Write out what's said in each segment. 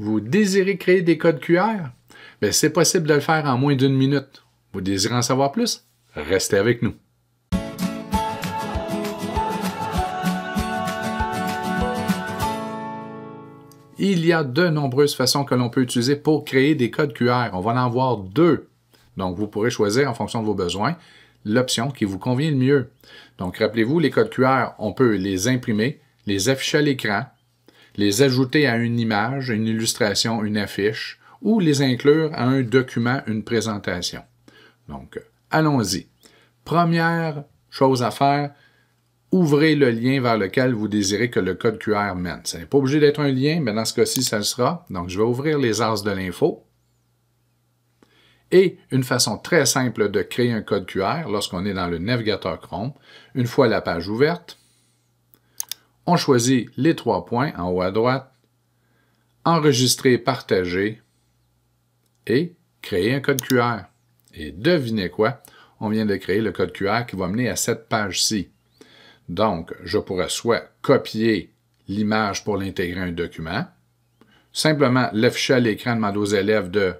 Vous désirez créer des codes QR? Bien, c'est possible de le faire en moins d'une minute. Vous désirez en savoir plus? Restez avec nous. Il y a de nombreuses façons que l'on peut utiliser pour créer des codes QR. On va en avoir deux. Donc, vous pourrez choisir en fonction de vos besoins l'option qui vous convient le mieux. Donc, rappelez-vous, les codes QR, on peut les imprimer, les afficher à l'écran, les ajouter à une image, une illustration, une affiche, ou les inclure à un document, une présentation. Donc, allons-y. Première chose à faire, ouvrez le lien vers lequel vous désirez que le code QR mène. Ce n'est pas obligé d'être un lien, mais dans ce cas-ci, ça le sera. Donc, je vais ouvrir les as de l'info. Et une façon très simple de créer un code QR lorsqu'on est dans le navigateur Chrome, une fois la page ouverte, on choisit les trois points en haut à droite, enregistrer, partager et créer un code QR. Et devinez quoi? On vient de créer le code QR qui va mener à cette page-ci. Donc, je pourrais soit copier l'image pour l'intégrer à un document, simplement l'afficher à l'écran, demander aux élèves de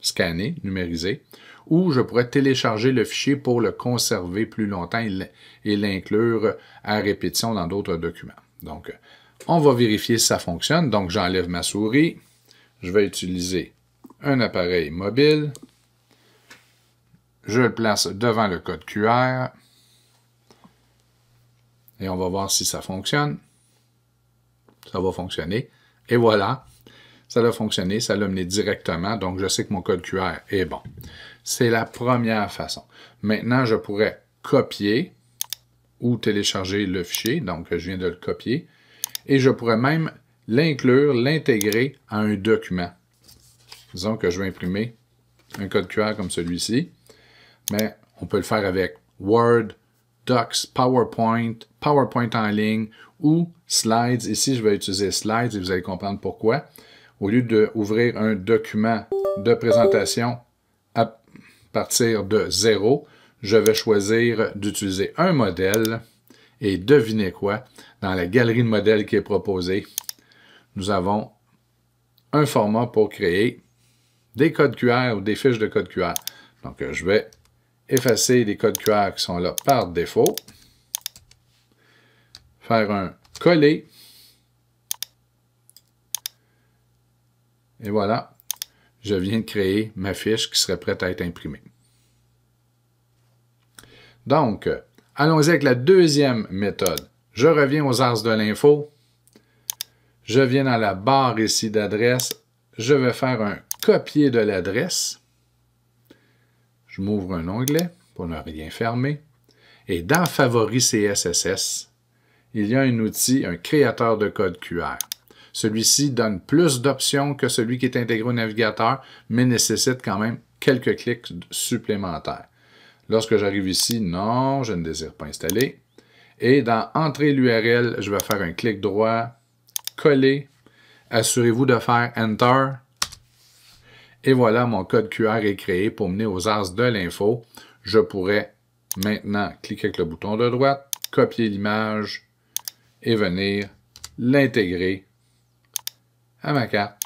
scanner, numériser, ou je pourrais télécharger le fichier pour le conserver plus longtemps et l'inclure à répétition dans d'autres documents. Donc, on va vérifier si ça fonctionne. Donc, j'enlève ma souris. Je vais utiliser un appareil mobile. Je le place devant le code QR. Et on va voir si ça fonctionne. Ça va fonctionner. Et voilà, ça a fonctionné, ça l'a mené directement, donc je sais que mon code QR est bon. C'est la première façon. Maintenant, je pourrais copier ou télécharger le fichier, donc je viens de le copier, et je pourrais même l'inclure, l'intégrer à un document. Disons que je vais imprimer un code QR comme celui-ci, mais on peut le faire avec Word, Docs, PowerPoint, PowerPoint en ligne ou Slides. Ici, je vais utiliser Slides et vous allez comprendre pourquoi. Au lieu d'ouvrir un document de présentation à partir de zéro, je vais choisir d'utiliser un modèle et devinez quoi, dans la galerie de modèles qui est proposée, nous avons un format pour créer des codes QR ou des fiches de code QR. Donc, je vais effacer les codes QR qui sont là par défaut, faire un coller, et voilà, je viens de créer ma fiche qui serait prête à être imprimée. Donc, allons-y avec la deuxième méthode. Je reviens aux as de l'info. Je viens dans la barre ici d'adresse. Je vais faire un copier de l'adresse. Je m'ouvre un onglet pour ne rien fermer. Et dans Favoris CSSS, il y a un outil, un créateur de code QR. Celui-ci donne plus d'options que celui qui est intégré au navigateur, mais nécessite quand même quelques clics supplémentaires. Lorsque j'arrive ici, non, je ne désire pas installer. Et dans Entrer l'URL, je vais faire un clic droit, coller. Assurez-vous de faire Enter. Et voilà, mon code QR est créé pour mener aux as de l'info. Je pourrais maintenant cliquer avec le bouton de droite, copier l'image et venir l'intégrer à ma carte.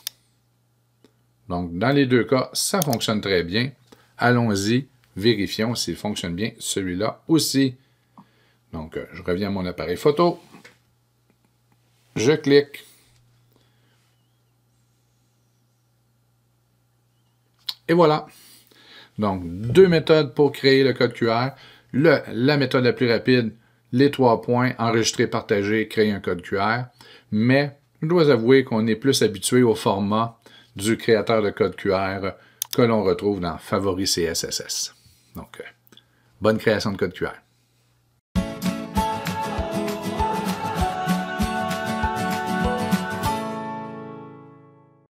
Donc, dans les deux cas, ça fonctionne très bien. Allons-y, vérifions s'il fonctionne bien celui-là aussi. Donc, euh, je reviens à mon appareil photo. Je clique. Et voilà. Donc, deux méthodes pour créer le code QR. la méthode la plus rapide, les trois points, enregistrer, partager, créer un code QR. Mais, je dois avouer qu'on est plus habitué au format du créateur de code QR que l'on retrouve dans Favoris CSSS. Donc, euh, bonne création de code QR.